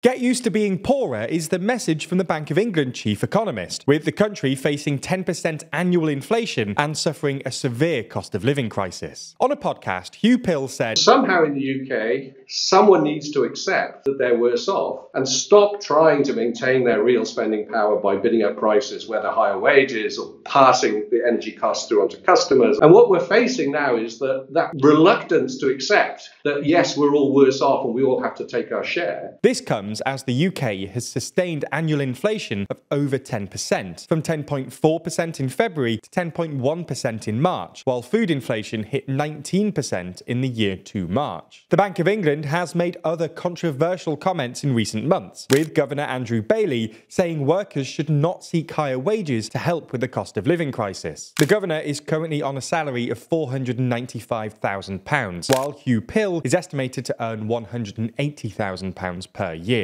Get used to being poorer is the message from the Bank of England chief economist, with the country facing 10% annual inflation and suffering a severe cost of living crisis. On a podcast, Huw Pill said Somehow in the UK, someone needs to accept that they're worse off and stop trying to maintain their real spending power by bidding up prices, whether higher wages or passing the energy costs through onto customers. And what we're facing now is that, that reluctance to accept that, yes, we're all worse off and we all have to take our share. This comes as the UK has sustained annual inflation of over 10%, from 10.4% in February to 10.1% in March, while food inflation hit 19% in the year to March. The Bank of England has made other controversial comments in recent months, with Governor Andrew Bailey saying workers should not seek higher wages to help with the cost of living crisis. The governor is currently on a salary of £495,000, while Huw Pill is estimated to earn £180,000 per year.